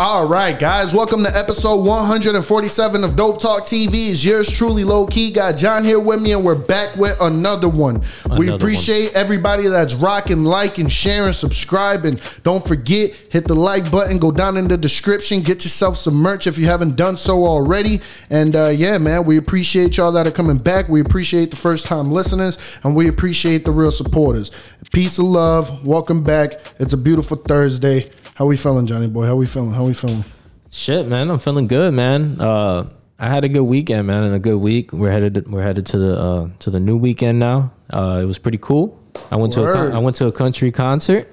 All right, guys, welcome to episode 147 of Dope Talk TV. It's yours truly, low key. Got John here with me, and we're back with another one. we Another appreciate everybody that's rocking, liking, sharing, subscribing. Don't forget, hit the like button, go down in the description, get yourself some merch if you haven't done so already. And uh, yeah, man, we appreciate y'all that are coming back. We appreciate the first time listeners, and we appreciate the real supporters. Peace of love. Welcome back. It's a beautiful Thursday. How we feeling, Johnny boy? How we feeling? How we feeling? Shit, man, I'm feeling good, man. Uh, I had a good weekend, man, and a good week. We're headed we're headed to the uh, to the new weekend now. Uh, it was pretty cool. I went to a, Word. con- I went to a country concert.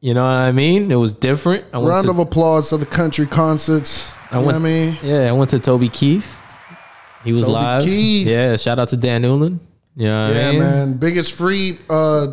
You know what I mean? It was different. I went Round to, of applause to the country concerts. I went- mean? yeah, I went to Toby Keith. He was Toby live. Keith. Yeah, shout out to Dan Newland. You know Yeah, I mean? man. Biggest free uh,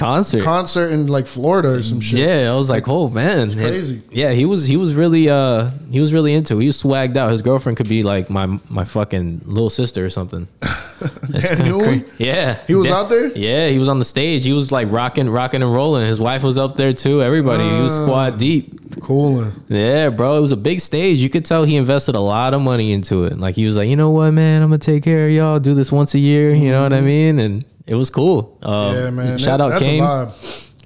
Concert. concert in like Florida or some shit. Yeah, I was like, oh man, crazy. Yeah, he was he was really uh he was really into. it. He was swagged out. His girlfriend could be like my my fucking little sister or something. That's Dan kinda Newland? cra- Yeah, He was Dan- out there? Yeah, he was on the stage. He was like rocking, rocking and rolling. His wife was up there too. Everybody, he was Ah. squad deep. Cool. Yeah, bro, it was a big stage. You could tell he invested a lot of money into it. Like he was like, you know what, man, I'm gonna take care of y'all. Do this once a year. You know what I mean? And it was cool. Um. Yeah, man. Shout That- out Kane.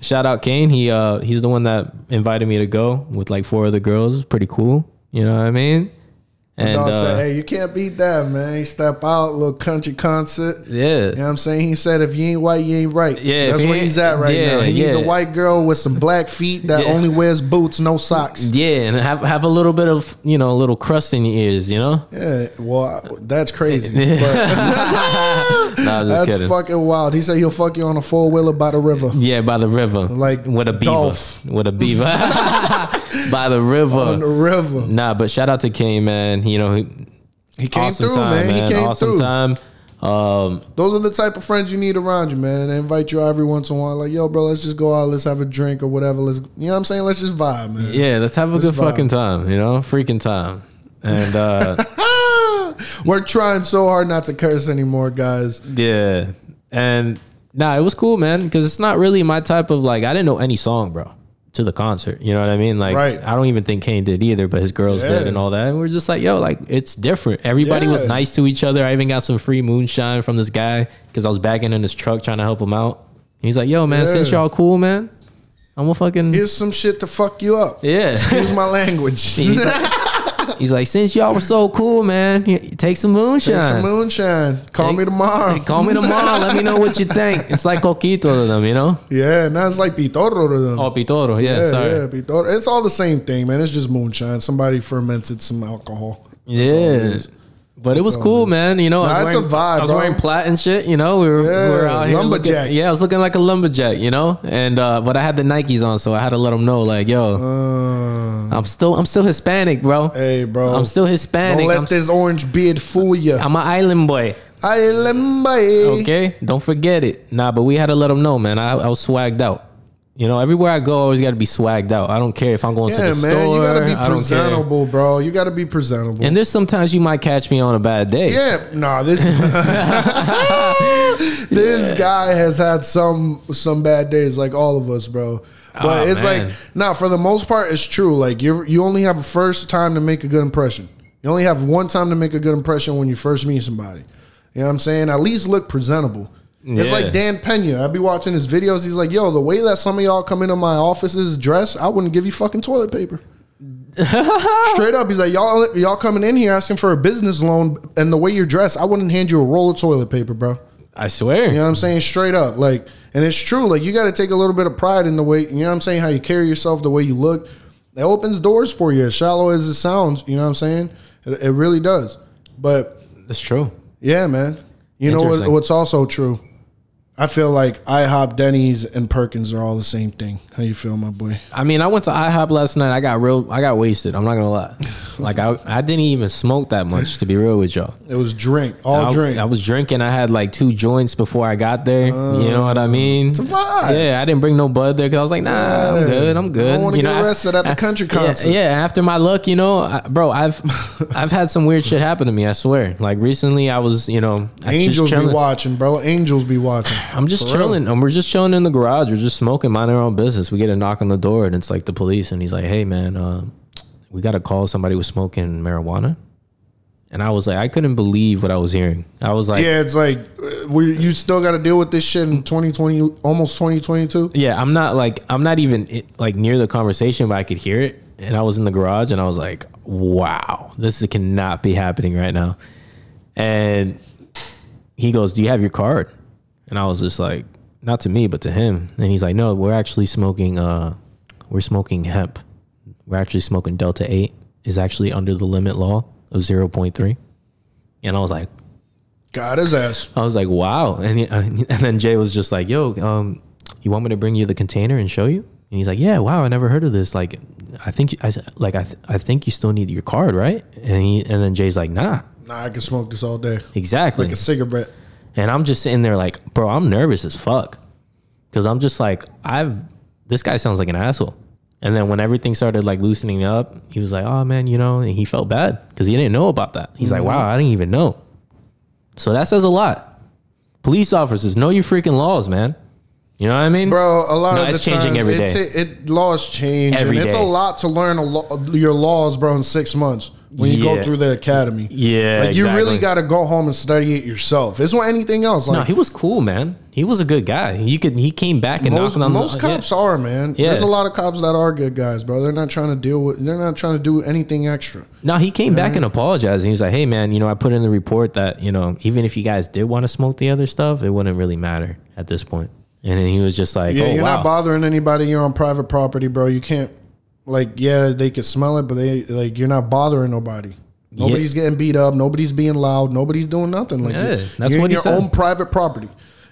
Shout out Kane. He uh he's the one that invited me to go with like four other girls. Pretty cool. You know what I mean? And uh, said, hey, you can't beat that, man. He step out, little country concert. yeah. You know what I'm saying? He said, if you ain't white, you ain't right. Yeah, That's he where he's at right yeah, now. He needs a white girl with some black feet that Yeah. only wears boots, no socks. Yeah, and have have a little bit of you know a little crust in your ears, you know. Yeah, well, I- that's crazy. Nah, But just that's kidding. fucking wild. He said he'll fuck you on a four wheeler by the river. Yeah, by the river, Like with a beaver, Dolph. with a beaver, by the river. On the river. Nah, but shout out to Kane, man. You know, he, He came awesome through, time, man. He came awesome through. time. Um, Those are the type of friends you need around you, man. They invite you every once in a while. Like, yo, bro, let's just go out, let's have a drink or whatever. Let's, you know what I'm saying? Let's just vibe, man. yeah, let's have a Let's good vibe. fucking time. You know, freaking time. And uh, We're trying so hard not to curse anymore, guys. Yeah. And nah, it was cool, man, because it's not really my type of like I didn't know any song, bro, to the concert. You know what I mean? Like Right. I don't even think Kane did either, but his girls Yeah. did and all that. And we're just like, yo, like it's different. Everybody was nice to each other. I even got some free moonshine from this guy because I was backing in his truck trying to help him out. He's like, yo, man, since Yeah. y'all cool, man, I'm gonna fucking Here's some shit to fuck you up. Yeah. Excuse my language. He's like, since y'all were so cool, man, take some moonshine. Take some moonshine. Call Take- me tomorrow. Call me tomorrow. Let me know what you think. It's like coquito to them, you know? Yeah, now it's like pitorro to them. Oh, pitoro. Yeah, yeah, sorry. yeah, pitorro. It's all the same thing, man. It's just moonshine. Somebody fermented some alcohol. That's Yeah. But it was cool, man. You know, I Nah, was it's a wearing, vibe, I was bro. wearing plat and shit. You know, we were, we were out here lumberjack. Looking, yeah, I was looking like a lumberjack. You know, and uh, but I had the Nikes on, so I had to let them know, like, yo, Uh, I'm still, I'm still Hispanic, bro. hey, bro. I'm still Hispanic. Don't let I'm, this orange beard fool you. I'm an island boy. Island boy. Okay, don't forget it. Nah, but we had to let them know, man. I, I was swagged out. You know, everywhere I go, I always got to be swagged out. I don't care if I'm going Yeah, to the man. store. you gotta be I don't presentable, bro. You gotta be presentable. And there's sometimes you might catch me on a bad day. yeah, nah, this this guy has had some some bad days, like all of us, bro. But Oh, it's man. like, nah, for the most part, it's true. Like you, you only have a first time to make a good impression. You only have one time to make a good impression when you first meet somebody. You know what I'm saying? At least look presentable. It's Yeah. like Dan Pena. I'd be watching his videos. He's like, "Yo, the way that some of y'all come into my offices dressed, I wouldn't give you fucking toilet paper." Straight up, he's like, "Y'all, y'all coming in here asking for a business loan, and the way you're dressed, I wouldn't hand you a roll of toilet paper, bro." I swear. You know what I'm saying? Straight up, like, and it's true. Like, you got to take a little bit of pride in the way. You know what I'm saying? How you carry yourself, the way you look. It opens doors for you. As shallow as it sounds, you know what I'm saying? It, it really does. But That's true. yeah, man. You know what, what's also true? I feel like IHOP, Denny's, and Perkins are all the same thing. How you feel, my boy? I mean, I went to IHOP last night. I got real. I got wasted. I'm not gonna lie. Like I, I didn't even smoke that much to be real with y'all. It was drink, all I, drink. I was drinking. I had like two joints before I got there. you know what I uh, mean? It's a vibe. Yeah, I didn't bring no bud there because I was like, nah, I'm good. I'm good. Don't wanna You get I- arrested at the I- country yeah, concert. Yeah, after my luck, you know, I, bro, I've I've had some weird shit happen to me. I swear. Like recently, I was, you know, I just Angels be watching, bro. Angels be watching. I'm just For real. chilling, and we're just chilling in the garage. We're just smoking, minding our own business. We get a knock on the door, and it's like the police, and he's like, "Hey, man, uh, we got a call somebody was smoking marijuana, and I was like, I couldn't believe what I was hearing. I was like, Yeah, it's like uh, we you still got to deal with this shit in 2020, almost 2022. Yeah, I'm not like I'm not even like near the conversation, but I could hear it, and I was in the garage, and I was like, "Wow, this is- cannot be happening right now." And he goes, "Do you have your card?" And I was just like, "Not to me, but to him." And he's like, "No, we're actually smoking. Uh, we're smoking hemp. We're actually smoking Delta Eight. Is actually under the limit law of 0.3." And I was like, God his ass. I was like, wow. And, he, and then Jay was just like, yo, um, you want me to bring you the container and show you? And he's like, yeah, wow, I never heard of this. Like, I think, you- I said, like, I, th- I think you still need your card, right? And he, and then Jay's like, nah, Nah, I can smoke this all day exactly. like a cigarette. And I'm just sitting there like, bro, I'm nervous as fuck. Cause I'm just like, I've, this guy sounds like an asshole. And then when everything started like loosening up, he was like, oh man, you know, and he felt bad because he didn't know about that. He's like, mm-hmm. wow, I didn't even know. So that says a lot. Police officers, know your freaking laws, man. You know what I mean? Bro, a lot No, of the it's changing every it, it laws change, Every and it's day. a lot to learn a lo- your laws, bro, in six months when you Yeah. go through the academy. Yeah, like you really got to go home and study it yourself. It's not anything else. Like No, he was cool, man. He was a good guy. You could he came back and most, knocked on most the, cops are, man. Yeah. There's a lot of cops that are good guys, bro. They're not trying to deal with. They're not trying to do anything extra. No, he came back and apologized. And he was like, "Hey, man, you know, I put in the report that you know, even if you guys did want to smoke the other stuff, it wouldn't really matter at this point." And then he was just like, Yeah, "Oh you're wow, not bothering anybody. You're on private property, bro. You can't, like, yeah, they could smell it, but they like you're not bothering nobody. Nobody's getting beat up. Nobody's being loud. Nobody's doing nothing. Like, Yeah, you're- that's you're what in your said. own private property.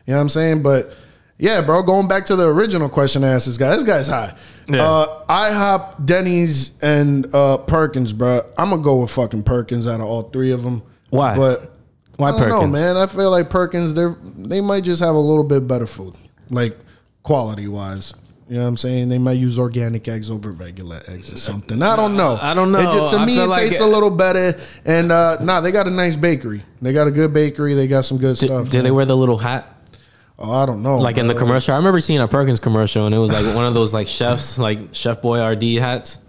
You know what I'm saying? But yeah, bro, going back to the original question I asked this guy. This guy's high. Yeah. Uh, IHOP, Denny's, and uh, Perkins, bro. I'm gonna go with fucking Perkins out of all three of them. Why? But Why I don't know, Perkins? man. I feel like Perkins, they they might just have a little bit better food, like quality wise. You know what I'm saying? They might use organic eggs over regular eggs or something. I don't know. I don't know. It just- to I me, it like tastes it- a little better. And uh, nah, they got a nice bakery. They got a good bakery. They got some good Did, stuff. did they wear the little hat Oh, I don't know. like in the commercial? I remember seeing a Perkins commercial, and it was like one of those like chefs, like Chef Boyardee hats.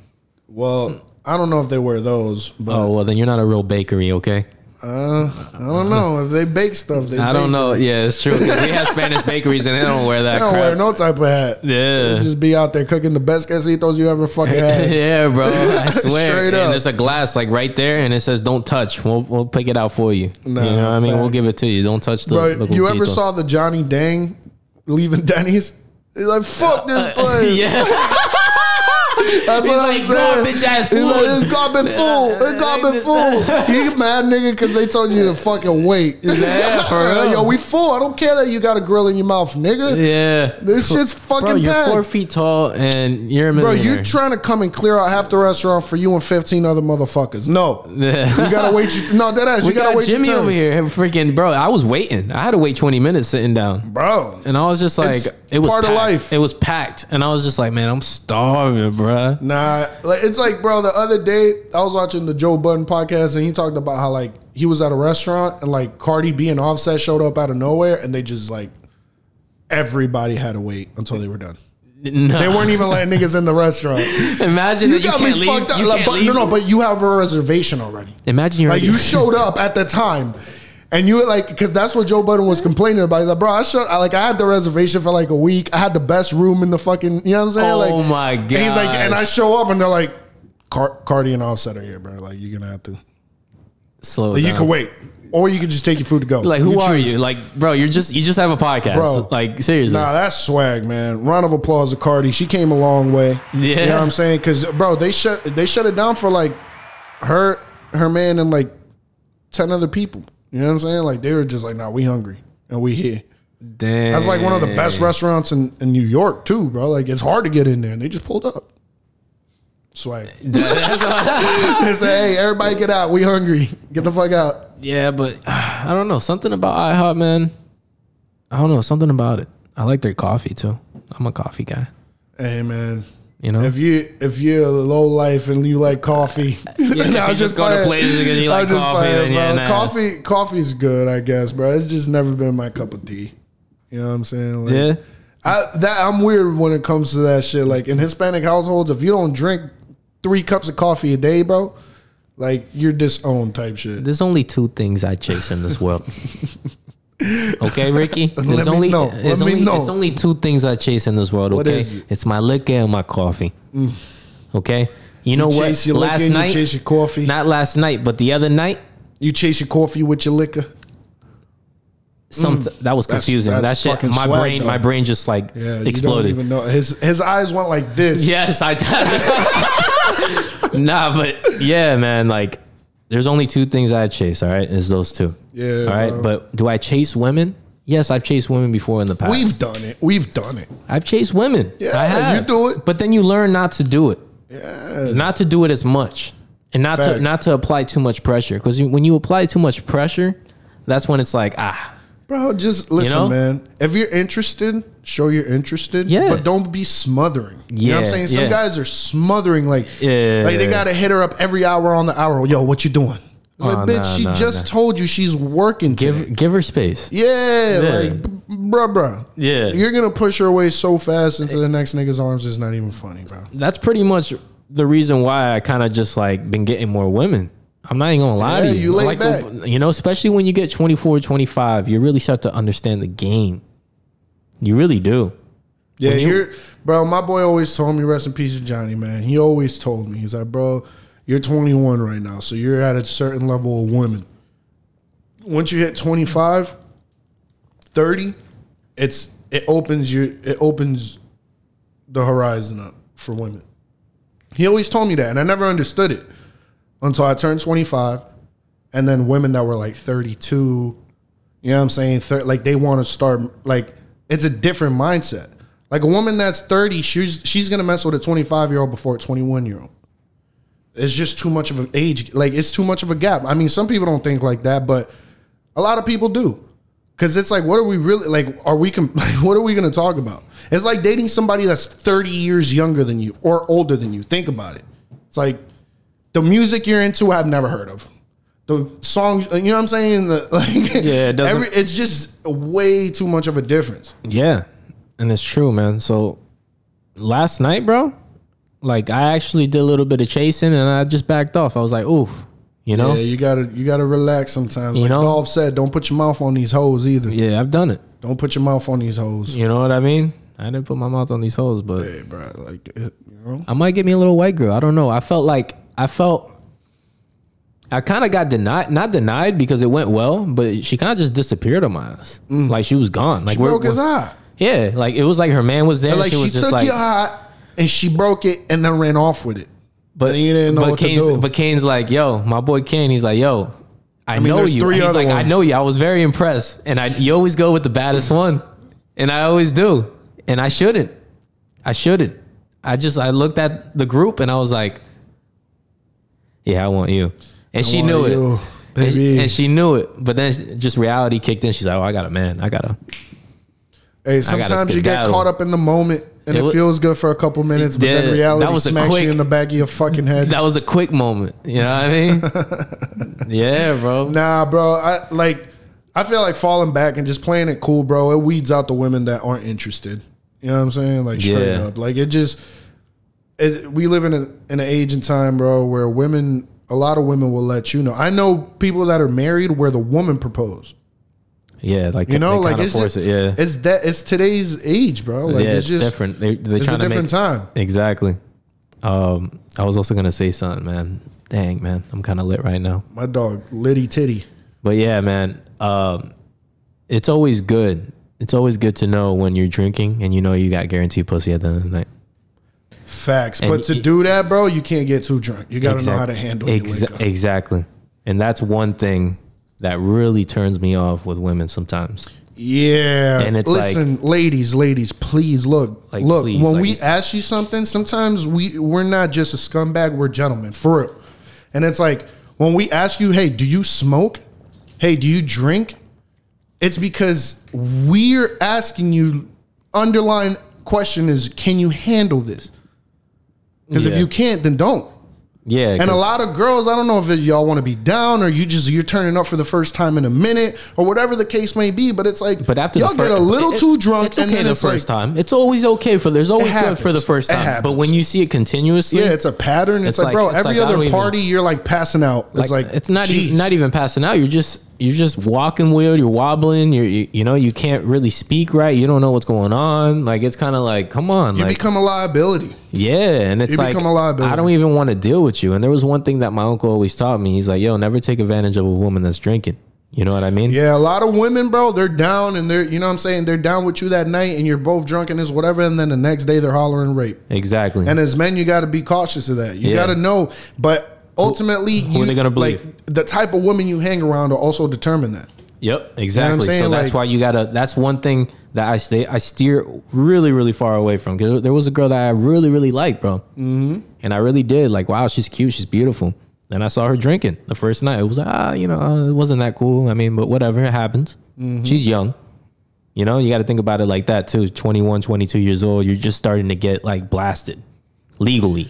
Well, I don't know if they wear those, but Oh well, then you're not a real bakery, okay? Uh, I don't know if they bake stuff. They I bake don't know. Yeah, it's true. 'cause we have Spanish bakeries, and they don't wear that They don't crap. wear no type of hat. Yeah. They just be out there cooking the best quesitos you ever fucking had. yeah, bro. I swear. Straight and up. there's a glass like right there, and it says "Don't touch." We'll we'll pick it out for you. Nah, you know what I mean? We'll give it to you. Don't touch the. Bro, the you ever saw the Johnny Dang leaving Denny's? He's like, fuck this place. Yeah. That's what like, I'm saying. "Garbage ass He's like, food." it's garbage food. It's garbage food. He mad nigga because they told you to fucking wait. Yeah, for real. Yo, we full. I don't care that you got a grill in your mouth, nigga. yeah. This shit's fucking Bro, you're bad. four feet tall, and you're a Bro, millionaire. you trying to come and clear out half the restaurant for you and 15 other motherfuckers. No. Yeah. You gotta wait. You, no, that ass. we You gotta got wait Jimmy over here, freaking bro. I was waiting. I had to wait 20 minutes sitting down. Bro. And I was just like, It's it was part of life. It was packed, and I was just like, man, I'm starving, bruh. Nah, like it's like, bro. The other day, I was watching the Joe Budden podcast, and he talked about how like he was at a restaurant, and like Cardi B and Offset showed up out of nowhere, and they just like everybody had to wait until they were done. No. They weren't even letting niggas in the restaurant. Imagine You that you got can't me leave. fucked up. Like, but, leave. no, no, but you have a reservation already. Imagine you're Like you showed up at the time. And you like because that's what Joe Budden was complaining about. He's like, bro, I showed I, like I had the reservation for like a week. I had the best room in the fucking, you know what I'm saying? Oh like, my And he's like, and I show up and they're like, Car- Cardi and Offset are here, bro. Like you're gonna have to. slow Like, down. you can wait, or you can just take your food to go. Like, who are choose. you? Like, bro, you're just you just have a podcast, Bro. Like, seriously. Nah, that's swag, man. Round of applause to Cardi. She came a long way. Yeah. you know what I'm saying? Because bro, they shut they shut it down for like her, her man, and like ten other people. You know what I'm saying? Like they were just like, nah, we hungry and we here. Damn. That's like one of the best restaurants in, in New York too, bro. Like it's hard to get in there, and they just pulled up. Swag. they say, hey, everybody get out. We hungry. Get the fuck out. yeah, but I don't know something about IHOP, man. I don't know something about it. I like their coffee too. I'm a coffee guy. Hey man. You know, If you if you're low life and you like coffee, Yeah, if you just go to places because you like coffee, then you're coffee coffee's good, I guess, bro. It's just never been my cup of tea. You know what I'm saying? Like, yeah. I, that I'm weird when it comes to that shit. Like in Hispanic households, if you don't drink three cups of coffee a day, bro, like you're disowned type shit. There's only two things I chase in this world. okay, Ricky. There's only know. there's only know. it's only two things I chase in this world. Okay, it? it's my liquor and my coffee. Okay, you know You what? your liquor last and you night, chase your coffee. not last night, but the other night, You chase your coffee with your liquor. some that was Mm. That's- confusing. that's that shit, my swag, brain, though. my brain just like Yeah, exploded. even know. His his eyes went like this. Yes, I. nah, but yeah, man. Like, there's only two things I chase. All right, is those two. Yeah, All right, but do I chase women? Yes, I've chased women before in the past. We've done it. We've done it. I've chased women. Yeah, I have. you do it. But then you learn not to do it. Yeah. Not to do it as much, and not to not to apply too much pressure. Because when you apply too much pressure, that's when it's like ah. Bro, just listen, know? man. If you're interested, show you're interested. Yeah. But don't be smothering. You know what I'm saying? Some yeah. guys are smothering like Yeah. like they gotta hit her up every hour on the hour. Yo, what you doing? Like, Oh, bitch, nah, she nah, just nah. told you she's working. today. Give give her space. Yeah, Yeah. like bruh, bruh. Yeah. You're gonna push her away so fast into the next nigga's arms. It's not even funny, bro. That's pretty much the reason why I kind of just like been getting more women. I'm not even gonna lie Yeah, to you. you laid like, back. You know, especially when you get 24, 25, you really start to understand the game. You really do. Yeah, you- bro. My boy always told me, rest in peace, Johnny, man. He always told me, he's like, bro, you're 21 right now, so you're at a certain level of women. Once you hit 25, 30, it's it opens your it opens the horizon up for women. He always told me that, and I never understood it until I turned 25, and then women that were like 32, you know what I'm saying? Thir- like they want to start like it's a different mindset. Like a woman that's 30, she's she's gonna mess with a 25 year old before a 21 year old. It's just too much of an age. Like it's too much of a gap. I mean, some people don't think like that, but a lot of people do. Cause it's like, what are we really like? Are we? Com- what are we gonna talk about? It's like dating somebody that's 30 years younger than you or older than you. Think about it. It's like the music you're into, I've never heard of. The songs, you know what I'm saying? The, like, Yeah, it doesn't- every, it's just way too much of a difference. Yeah, and it's true, man. So last night, bro, like I actually did a little bit of chasing, and I just backed off. I was like, oof, you know. Yeah, you gotta you gotta relax sometimes. You like know? Dolph said, don't put your mouth on these hoes either. Yeah, I've done it. Don't put your mouth on these hoes. You know what I mean? I didn't put my mouth on these hoes, but Hey, bro, like you know, I might get me a little white girl. I don't know. I felt like I felt I kind of got denied, not denied because it went well, but she kind of just disappeared on my ass. Mm. Like she was gone. Like she broke his eye. Yeah, like it was like her man was there. Like she she, was just took like, your eye and she broke it and then ran off with it. but you didn't know but what to Kane's, do. But Kane's like, yo, my boy Kane. He's like, yo, I, mean, know you. three he's like, I know you. I was very impressed, and I you always go with the baddest one, and I always do, and I shouldn't. I shouldn't. I just I looked at the group and I was like, yeah, I want you, and she knew you, it. And she, baby. and she knew it, but then just reality kicked in. She's like, "Oh, I got a man. I got a." Hey, sometimes you get caught up in the moment and It it, feels good for a couple minutes, but Yeah, then that reality was a smacks quick- you in the back of your fucking head. That was a quick moment. You know what I mean? yeah, bro. Nah, bro. I like. I feel like falling back and just playing it cool, bro. It weeds out the women that aren't interested. You know what I'm saying? Like straight Yeah. up. Like it just. It, we live in a, in an age and time, bro, where women, a lot of women will let you know. I know people that are married where the woman proposed. Yeah, like You know, like it's just, it. Yeah, it's that it's today's age, bro. Like yeah, it's, it's, just different. They, they're It's a trying to different make time. exactly. Um, I was also gonna say something, man. Dang, man, I'm kind of lit right now. My dog, Liddy Titty. But yeah, man, um, it's always good. It's always good to know when you're drinking and you know you got guaranteed pussy at the end of the night. Facts. And but to y- do that, bro, you can't get too drunk. You got to know how to handle exa-. Exactly, and that's one thing that really turns me off with women sometimes. Yeah. And it's listen, ladies, ladies, please look. Like, look, please, when like- we ask you something, sometimes we we're not just a scumbag, we're gentlemen, for real. And it's like when we ask you, "Hey, do you smoke? Hey, do you drink?" It's because we're asking you underlying question is, "Can you handle this?" Because if you can't, then don't. Yeah, And a lot of girls, I don't know if y'all want to be down or you just you're turning up for the first time in a minute or whatever the case may be. But it's like, But after y'all get a little it- too drunk, it's okay and then the it's first like, time. It's always okay for. There's always good for the first time. But when you see it continuously, yeah, it's a pattern. It's, It's like, like- bro, it's every like, other don't even- party you're like passing out. It's like, it's not geez. even not even passing out. You're just you're just walking weird. You're wobbling. You're you, you know you can't really speak right. You don't know what's going on. Like it's kind of like come on, You like become a liability. yeah. And it's you like become a liability. I don't even want to deal with you. And there was one thing that my uncle always taught me. He's like, yo, never take advantage of a woman that's drinking. You know what I mean? Yeah, a lot of women, bro, they're down and they're, you know what I'm saying? They're down with you that night and you're both drunk and it's whatever. And then the next day they're hollering rape. Exactly. And as men, you got to be cautious of that. You Yeah. got to know. But ultimately, who you, are they gonna believe? Like, the type of woman you hang around will also determine that. Yep, exactly. saying? so that's Like- why you gotta. That's one thing that I stay. I steer really, really far away from because there was a girl that I really, really liked, bro. Mm-hmm. And I really did. Like, wow, she's cute. She's beautiful. And I saw her drinking the first night. It was like, ah, you know, uh, it wasn't that cool. I mean, but whatever, it happens. Mm-hmm. She's young. You know, you got to think about it like that too. 21, 22 years old. You're just starting to get like blasted legally.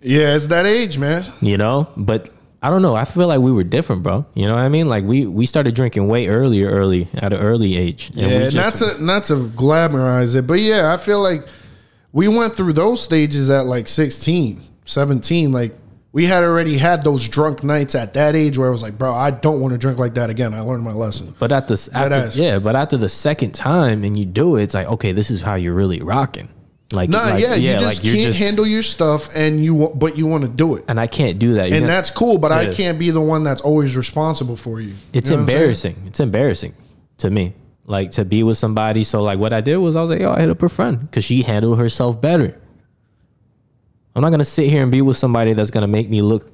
Yeah, it's that age, man. You know, but I don't know. I feel like we were different, bro. You know what I mean? Like we we started drinking way earlier, early at an early age. And Yeah, we not to not to glamorize it, but yeah, I feel like we went through those stages at like 16, 17. Like we had already had those drunk nights at that age where I was like, bro, I don't want to drink like that again. I learned my lesson. But at the after, yeah, but after the second time and you do it, it's like okay, this is how you're really rocking. Like, No, like, yeah, you just you're can't handle your stuff, and you but you want to do it, And I can't do that. You're and gonna- that's cool. But I can't be the one that's always responsible for you. it's You know what I'm saying? embarrassing. It's embarrassing to me. Like to be with somebody. So like what I did was I was like, yo, I hit up her friend because she handled herself better. I'm not gonna sit here and be with somebody that's gonna make me look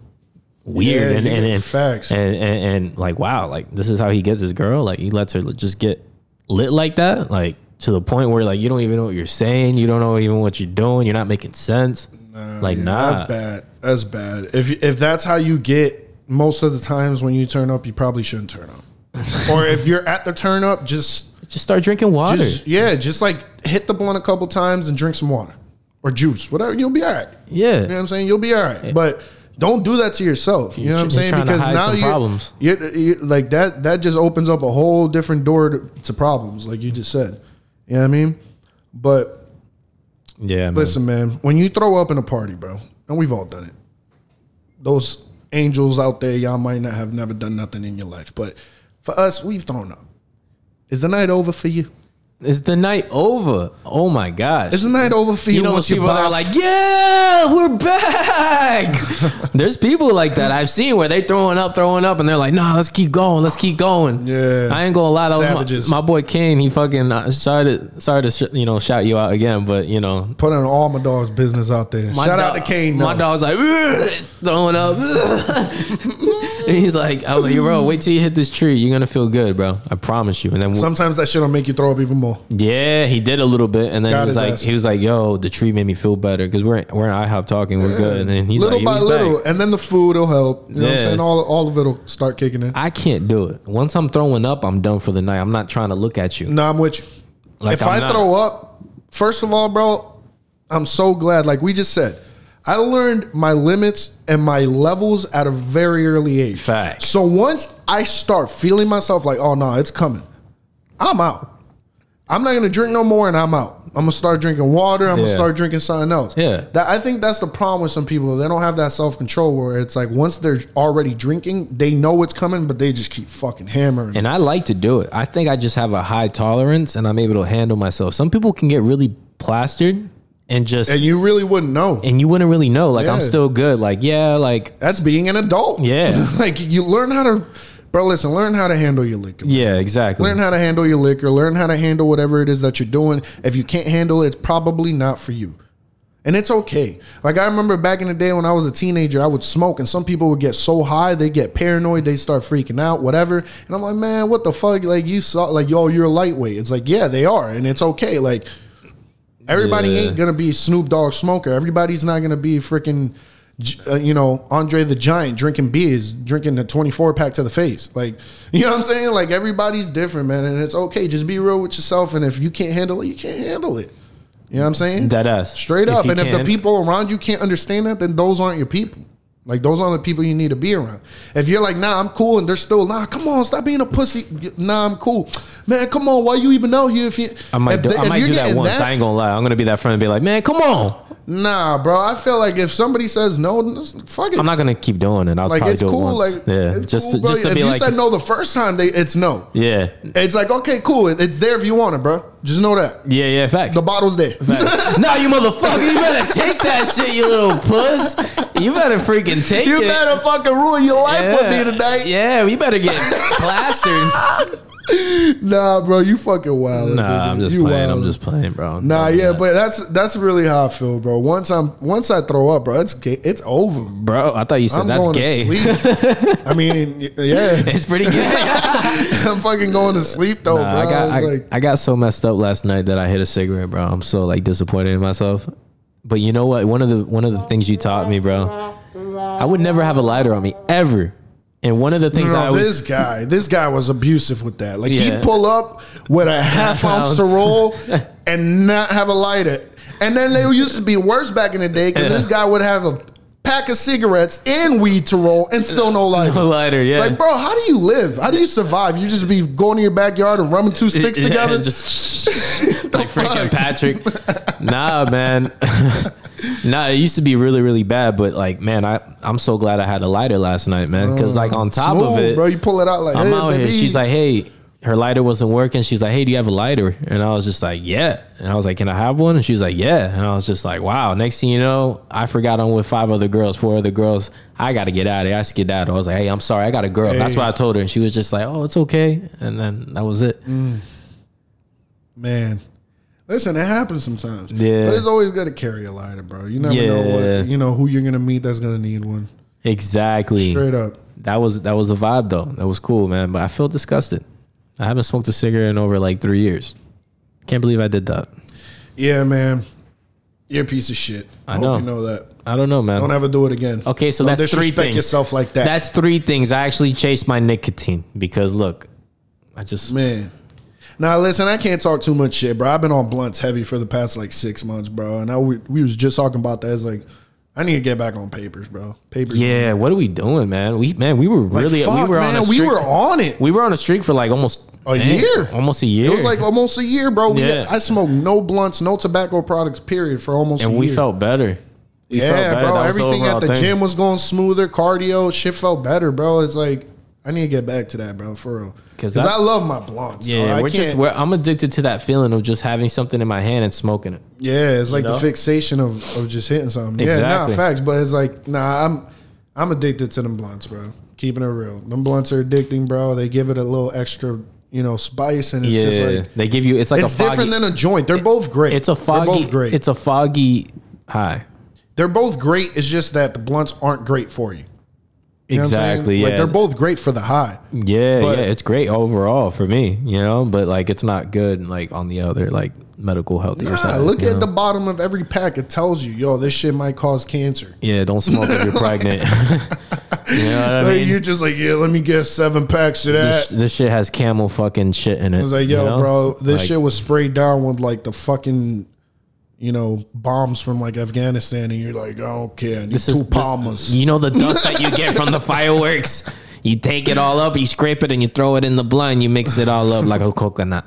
weird Yeah, and, and, and facts. and, and and like wow, like this is how he gets his girl. Like he lets her just get lit like that, like to the point where like you don't even know what you're saying, you don't know even what you're doing, you're not making sense. like Yeah, nah, that's bad. That's bad. If if that's how you get most of the times when you turn up, you probably shouldn't turn up. or if you're at the turn up, just just start drinking water. just yeah, just like hit the blunt a couple times and drink some water or juice, whatever. You'll be all right. yeah, You know what I'm saying? You'll be all right. But don't do that to yourself. You know what I'm saying? Because now you problems. you you like that that just opens up a whole different door to, to problems, like you just said. You know what I mean? But yeah. Man. listen, man, when you throw up in a party, bro, and we've all done it. Those angels out there, y'all might not have never done nothing in your life, but for us, we've thrown up. Is the night over for you? Is the night over? Oh my gosh. Is the night over for you, you know once people are like, yeah, we're back. There's people like that I've seen where they throwing up, throwing up, and they're like, nah, let's keep going, let's keep going. Yeah. I ain't gonna lie, that Savages. my, my boy Kane. He fucking uh, sorry to sorry to you know shout you out again, but you know. putting all my dog's business out there. My Shout out to Kane. My dog's like throwing up, and he's like, "I'm like, bro, wait till you hit this tree. You're gonna feel good, bro. I promise you." And then Sometimes that shit will make you throw up even more. Yeah, he did a little bit, and then Got he was like, ass. he was like, "Yo, the tree made me feel better because we're we're in IHOP talking, we're good." And then he's little like, by "He's back." little, and then the food will help. You know what I'm Yeah. saying? All all of it'll start kicking in. I can't do it. Once I'm throwing up, I'm done for the night. I'm not trying to look at you. No, I'm with you. Like, if I'm I not. throw up, first of all, bro, I'm so glad. Like we just said, I learned my limits and my levels at a very early age. Facts. So once I start feeling myself like, oh no, it's coming, I'm out. I'm not gonna drink no more, and I'm out. I'm gonna start drinking water. I'm gonna start drinking something else. Yeah. that I think that's the problem with some people. They don't have that self control where it's like once they're already drinking, they know it's coming, but they just keep fucking hammering. And I like to do it. I think I just have a high tolerance, and I'm able to handle myself. Some people can get really plastered and just, and you really wouldn't know. And you wouldn't really know. Like I'm still good. Like yeah, like That's being an adult. Yeah. like you learn how to, bro. Listen, learn how to handle your liquor. yeah, exactly. Learn how to handle your liquor. Learn how to handle whatever it is that you're doing. If you can't handle it, it's probably not for you. And it's okay. Like I remember back in the day when I was a teenager, I would smoke, and some people would get so high they get paranoid, they start freaking out, whatever. And I'm like, man, what the fuck? Like you saw, like yo, you're lightweight. It's like, yeah, they are, and it's okay. Like everybody Yeah. ain't gonna be Snoop Dogg smoker. Everybody's not gonna be freaking, uh, you know, Andre the Giant drinking beers, drinking the 24 pack to the face. Like, you know what I'm saying? Like everybody's different, man, and it's okay. Just be real with yourself, and if you can't handle it, you can't handle it. You know what I'm saying? That ass. Straight If up. and if the people around you can't understand that, then those aren't your people. Like those are the people you need to be around. If you're like, nah, I'm cool, and they're still, nah, come on, stop being a pussy. Nah, I'm cool, man. Come on, why you even out here? If you, I might if do, I might do that once. I ain't gonna lie. I'm gonna be that friend and be like, man, come on. Nah, bro. I feel like if somebody says no, fuck it. I'm not gonna keep doing it. I'll like probably it's do it cool. once. Like yeah, it's just cool, to, just to if be you like, said no the first time, they it's no. yeah, It's like okay, cool. It- It's there if you want it, bro. Just know that yeah, yeah. Facts. the bottle's there. Facts. you motherfucker, you better take that shit, you little puss. You better freaking take You it. You better fucking ruin your life with me tonight. Yeah, we better get plastered. Nah, bro, you fucking wild. Nah, I'm just you playing. I'm just playing, bro. Nah, yeah, but that's that's really how I feel, bro. Once I'm once I throw up, bro, it's gay, it's over. bro, I thought you said I'm that's gay. I mean, yeah, it's pretty gay. I'm fucking going to sleep though, Nah, bro. I got I I, like, I got so messed up last night that I hit a cigarette, bro. I'm so like disappointed in myself. But you know what? One of the one of the things you taught me, bro. I would never have a lighter on me ever. And one of the things I no, always this guy, this guy was abusive with that. Like Yeah. he'd pull up with a half ounce roll and not have a lighter. And then they used to be worse back in the day because this guy would have a pack of cigarettes and weed to roll and still no lighter. No lighter, yeah. It's like, bro, how do you live? How do you survive? You just be going to your backyard and rubbing two sticks Yeah, together? just like freaking fuck? Patrick. Nah, man. nah, it used to be really, really bad, but like, man, I I'm so glad I had a lighter last night, man. Because like on top of it, bro, you pull it out like, I'm hey, out baby. here. She's like, hey, her lighter wasn't working. She's like, hey, do you have a lighter? And I was just like, yeah. And I was like, can I have one? And she was like, yeah. And I was just like, wow. Next thing you know, I forgot I'm with five other girls, four other girls. I got to get out of here. I skedaddle. I was like, hey, I'm sorry. I got a girl. That's Hey. what I told her. And she was just like, oh, it's okay. And then that was it. Mm. Man. Listen, it happens sometimes. Yeah. But it's always good to carry a lighter, bro. You never know what you know who you're gonna meet that's gonna need one. Exactly. Straight up. That was that was a vibe though. That was cool, man. But I feel disgusted. I haven't smoked a cigarette in over like three years. Can't believe I did that. Yeah, man. You're a piece of shit. I, I hope know. you know that. I don't know, man. Don't ever do it again. Okay, so Don't that's three things. yourself like that. That's three things. I actually chased my nicotine because look, I just man. Now listen, I can't talk too much shit, bro. I've been on blunts heavy for the past like six months, bro. And I we, we was just talking about that. It's like I need to get back on papers, bro. Papers. yeah. What are we doing, man? We man, we were Like, really fuck, we were man. on a we were on it. we were on a streak for like almost A man, year. almost a year. It was like almost a year, bro. We Yeah. I smoked no blunts, no tobacco products, period, for almost a and year. we felt better. We felt yeah, better. bro. Was the Everything at the thing. gym was going smoother. Cardio, shit felt better, bro. It's like I need to get back to that, bro, for real. Because that- I love my blunts. Yeah. I we're just can't- we're, I'm addicted to that feeling of just having something in my hand and smoking it. Yeah, it's like know? the fixation of, of just hitting something. Yeah, Exactly. nah, facts. But it's like, nah, I'm I'm addicted to them blunts, bro. Keeping it real. Them blunts are addicting, bro. They give it a little extra, you know, spice, and it's yeah, just like they give you it's like it's a foggy, different than a joint. They're both great. it's a They're foggy both great. it's a foggy high. They're both great. It's just that the blunts aren't great for you. You know what I'm saying? exactly. Like they're both great for the high. Yeah, yeah, it's great overall for me, you know, but like it's not good like on the other like medical healthier Nah, side. look at know? the bottom of every pack. It tells you, yo, this shit might cause cancer. yeah, don't smoke if you're pregnant. you know what I Like, mean? you're just like, yeah, let me get seven packs of that. This, this shit has camel fucking shit in it. I was like, you yo, know? bro, this Like, shit was sprayed down with like the fucking, you know, bombs from like Afghanistan, and you're like, I don't care. I need This two is this- you know the dust that you get from the fireworks. You take it all up, you scrape it, and you throw it in the blunt. You mix it all up like a coconut.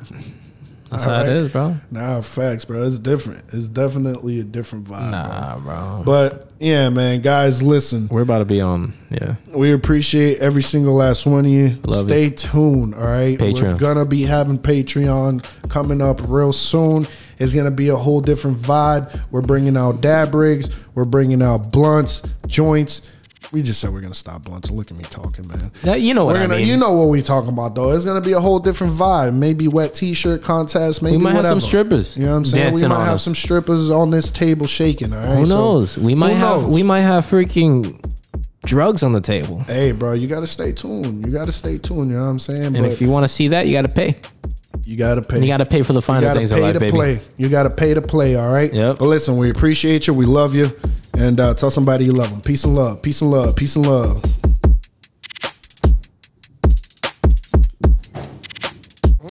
That's how Alright. it is, bro. nah, facts, bro. It's different. It's definitely a different vibe. bro. Nah, bro. But yeah, man, guys, listen. We're about to be on. Yeah, We appreciate every single last one of you. Love Stay tuned, all right? We're Patreon. gonna be having Patreon coming up real soon. It's gonna be a whole different vibe. We're bringing out dab rigs. We're bringing out blunts, joints. We just said we're gonna stop blunts. Look at me talking, man. That- you know what We're I gonna, mean. you know what we talking about though. It's gonna be a whole different vibe. Maybe wet T-shirt contest. Maybe we might whatever. have some strippers. You know what I'm saying? We might have us. some strippers on this table shaking. All right. Who So, knows? we might have. knows? We might have freaking drugs on the table. Hey, bro, you gotta stay tuned. You gotta stay tuned. You know what I'm saying? And if you want to see that, you got to pay. You gotta pay. You got to pay for the gotta things pay in life, to baby. play. You gotta pay to play. All right. Yep. But listen, we appreciate you. We love you, and uh, tell somebody you love them. Peace and love. Peace and love. Peace and love.